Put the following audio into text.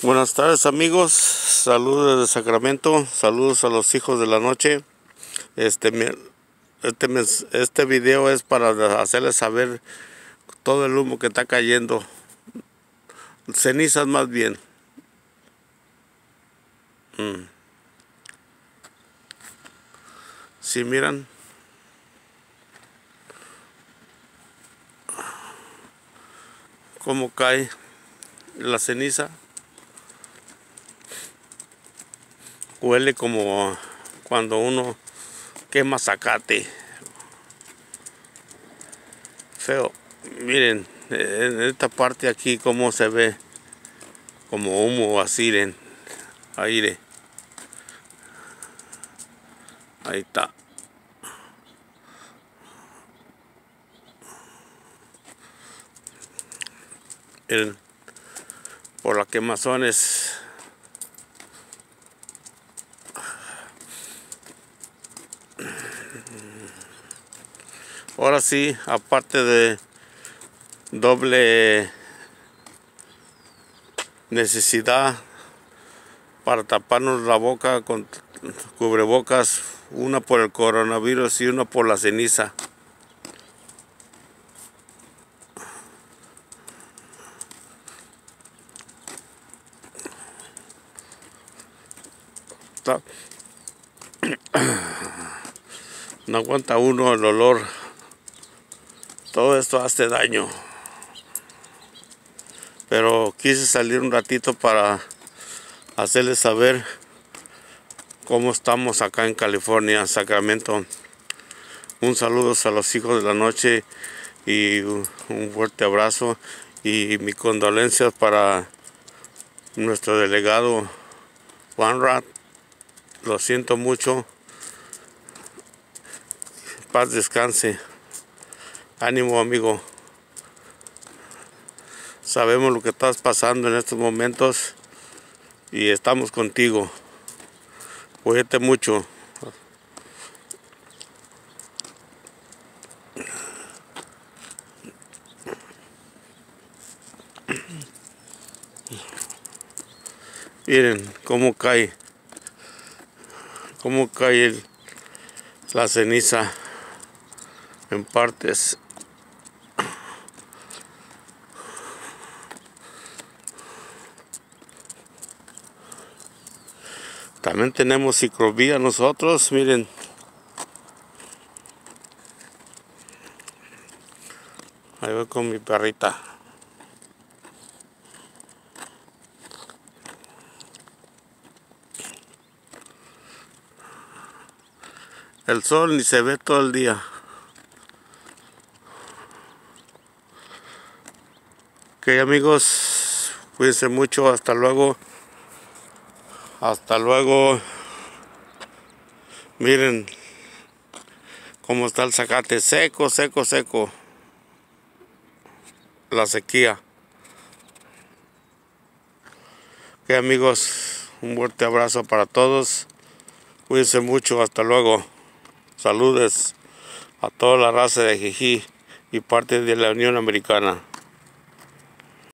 Buenas tardes amigos, saludos de Sacramento, saludos a los hijos de la noche. Este, este, este video es para hacerles saber todo el humo que está cayendo, cenizas más bien. Mm. Si miran, cómo cae la ceniza. Huele como cuando uno quema zacate. Feo. Miren, en esta parte aquí como se ve como humo así en aire. Ahí está. El, por la quemazones ahora sí aparte de doble necesidad para taparnos la boca con cubrebocas una por el coronavirus y una por la ceniza. No aguanta uno el olor todo esto hace daño pero quise salir un ratito para hacerles saber cómo estamos acá en California, Sacramento. Un saludo a los hijos de la noche y un fuerte abrazo y mi condolencias para nuestro delegado Juan Rat. Lo siento mucho. Paz descanse. Ánimo amigo. Sabemos lo que estás pasando en estos momentos y estamos contigo. Cuídate mucho. Miren cómo cae cómo cae la ceniza en partes. También tenemos ciclovía nosotros, miren. Ahí voy con mi perrita. El sol ni se ve todo el día. Ok amigos, cuídense mucho, hasta luego. Hasta luego. Miren cómo está el zacate, seco, seco, seco. La sequía. Ok amigos, un fuerte abrazo para todos. Cuídense mucho, hasta luego. Saludes a toda la raza de Jiji y parte de la Unión Americana.